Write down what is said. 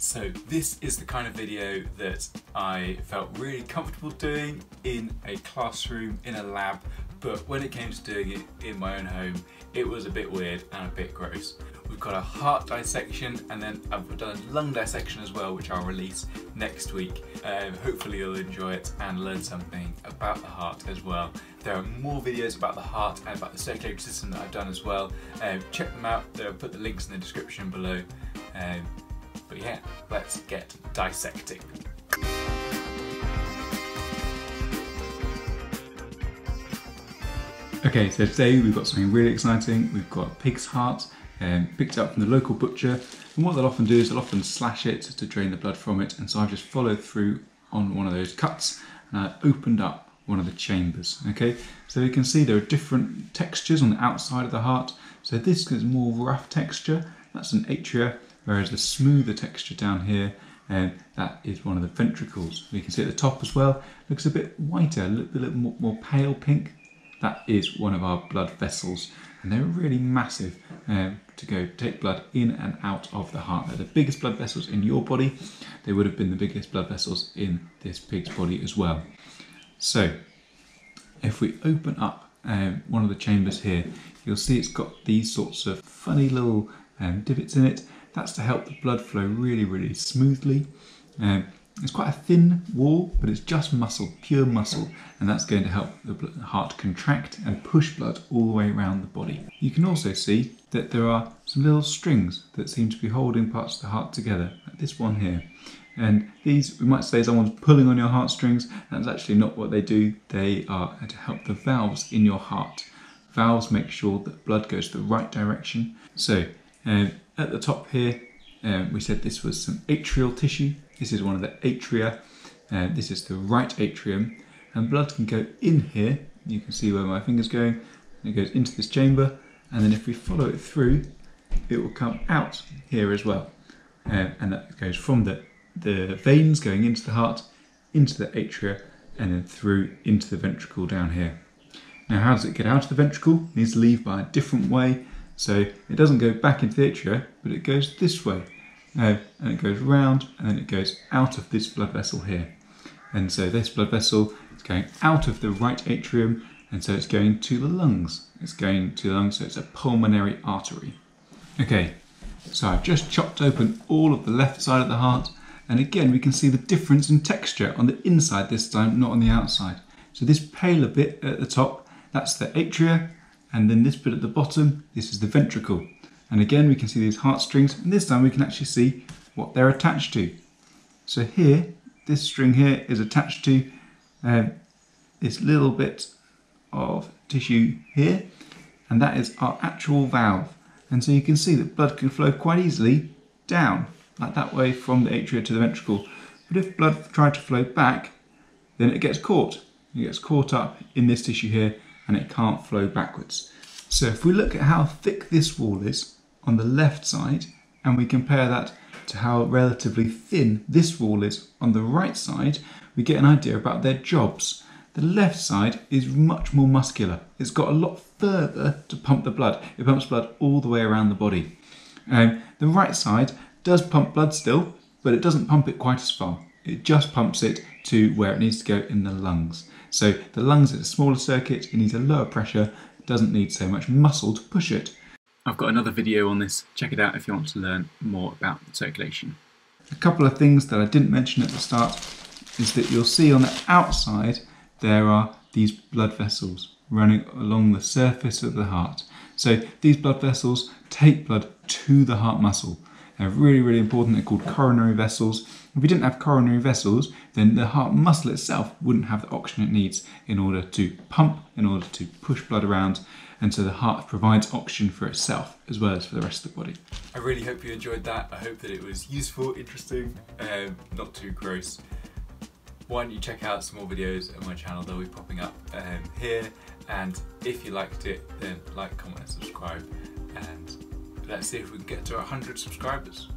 So this is the kind of video that I felt really comfortable doing in a classroom, in a lab, but when it came to doing it in my own home, it was a bit weird and a bit gross. We've got a heart dissection and then I've done a lung dissection as well, which I'll release next week. Um, hopefully you'll enjoy it and learn something about the heart as well. There are more videos about the heart and about the circulatory system that I've done as well. Um, check them out, I'll put the links in the description below. Um, but yeah, let's get dissecting. Okay, so today we've got something really exciting. We've got pig's heart um, picked up from the local butcher. And what they'll often do is they'll often slash it to drain the blood from it. And so I've just followed through on one of those cuts and I opened up one of the chambers. Okay, so you can see there are different textures on the outside of the heart. So this is more rough texture, that's an atria, whereas the smoother texture down here um, that is one of the ventricles. You can see at the top as well, looks a bit whiter, a little, a little more, more pale pink that is one of our blood vessels and they're really massive um, to go take blood in and out of the heart. They're the biggest blood vessels in your body. They would have been the biggest blood vessels in this pig's body as well. So if we open up um, one of the chambers here, you'll see it's got these sorts of funny little um, divots in it. That's to help the blood flow really, really smoothly. Um, it's quite a thin wall, but it's just muscle, pure muscle, and that's going to help the heart contract and push blood all the way around the body. You can also see that there are some little strings that seem to be holding parts of the heart together, like this one here. And these, we might say someone's pulling on your heartstrings. That's actually not what they do. They are to help the valves in your heart. Valves make sure that blood goes the right direction. So um, at the top here, um, we said this was some atrial tissue. This is one of the atria. Uh, this is the right atrium. And blood can go in here. You can see where my finger's going. It goes into this chamber. And then if we follow it through, it will come out here as well. Uh, and that goes from the, the veins going into the heart, into the atria, and then through into the ventricle down here. Now, how does it get out of the ventricle? It needs to leave by a different way. So it doesn't go back into the atria, but it goes this way. Uh, and it goes round and then it goes out of this blood vessel here. And so this blood vessel is going out of the right atrium and so it's going to the lungs. It's going to the lungs, so it's a pulmonary artery. Okay, so I've just chopped open all of the left side of the heart and again we can see the difference in texture on the inside this time, not on the outside. So this paler bit at the top, that's the atria and then this bit at the bottom, this is the ventricle. And again, we can see these heartstrings, and this time we can actually see what they're attached to. So here, this string here is attached to um, this little bit of tissue here, and that is our actual valve. And so you can see that blood can flow quite easily down, like that way from the atria to the ventricle. But if blood tried to flow back, then it gets caught. It gets caught up in this tissue here, and it can't flow backwards. So if we look at how thick this wall is, on the left side and we compare that to how relatively thin this wall is on the right side, we get an idea about their jobs. The left side is much more muscular. It's got a lot further to pump the blood. It pumps blood all the way around the body. Um, the right side does pump blood still, but it doesn't pump it quite as far. It just pumps it to where it needs to go in the lungs. So the lungs is a smaller circuit, it needs a lower pressure, doesn't need so much muscle to push it. I've got another video on this. Check it out if you want to learn more about circulation. A couple of things that I didn't mention at the start is that you'll see on the outside there are these blood vessels running along the surface of the heart. So these blood vessels take blood to the heart muscle. They're really, really important. They're called coronary vessels. If we didn't have coronary vessels, then the heart muscle itself wouldn't have the oxygen it needs in order to pump, in order to push blood around, and so the heart provides oxygen for itself as well as for the rest of the body. I really hope you enjoyed that. I hope that it was useful, interesting, um, not too gross. Why don't you check out some more videos on my channel, they'll be popping up um, here. And if you liked it, then like, comment, and subscribe. And let's see if we can get to 100 subscribers.